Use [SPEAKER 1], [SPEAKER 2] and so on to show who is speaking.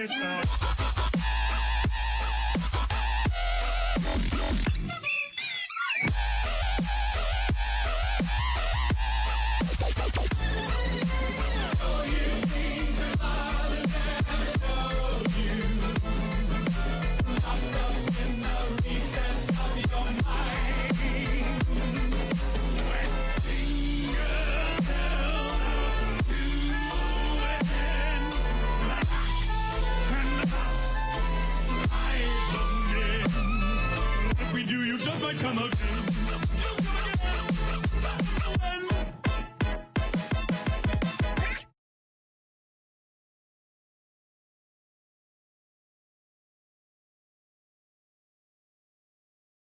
[SPEAKER 1] me the might come again.